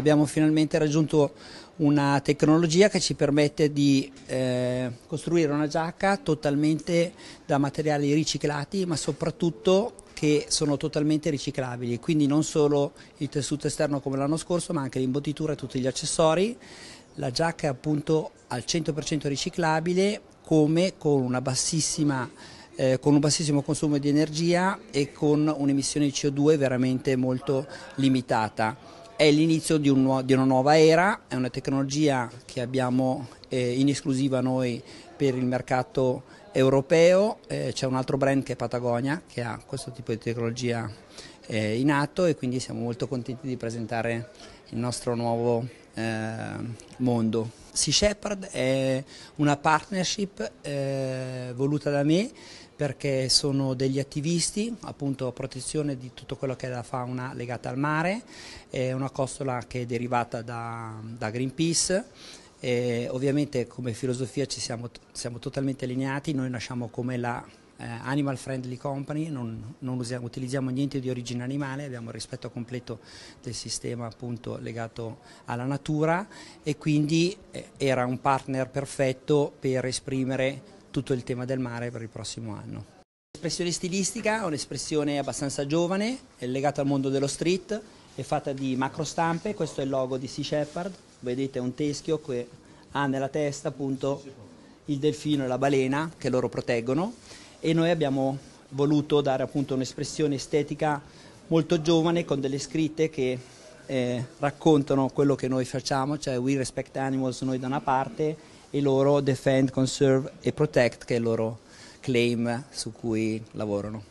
abbiamo finalmente raggiunto una tecnologia che ci permette di eh, costruire una giacca totalmente da materiali riciclati, ma soprattutto che sono totalmente riciclabili, quindi non solo il tessuto esterno come l'anno scorso, ma anche l'imbottitura e tutti gli accessori. La giacca è appunto al 100% riciclabile, come con eh, con un bassissimo consumo di energia e con un'emissione di CO2 veramente molto limitata. È l'inizio di, un, di, una nuova era, è una tecnologia che abbiamo eh, in esclusiva noi per il mercato europeo, eh, c'è un altro brand che è Patagonia che ha questo tipo di tecnologia eh, in atto e quindi siamo molto contenti di presentare il nostro nuovo eh, mondo. Sea Shepherd è una partnership eh, voluta da me perché sono degli attivisti appunto a protezione di tutto quello che è la fauna legata al mare, è una costola che è derivata da, da Greenpeace e ovviamente come filosofia ci siamo, siamo totalmente allineati, noi nasciamo come la eh, animal friendly company, non, non usiamo, utilizziamo niente di origine animale, abbiamo il rispetto completo del sistema appunto legato alla natura e quindi eh, era un partner perfetto per esprimere tutto il tema del mare per il prossimo anno. L'espressione stilistica è un'espressione abbastanza giovane, è legata al mondo dello street, è fatta di macro stampe, questo è il logo di Sea Shepherd, vedete un teschio che ha nella testa appunto il delfino e la balena che loro proteggono e noi abbiamo voluto dare appunto un'espressione estetica molto giovane con delle scritte che eh, raccontano quello che noi facciamo, cioè We Respect Animals noi da una parte e loro defend, conserve e protect che è il loro claim su cui lavorano.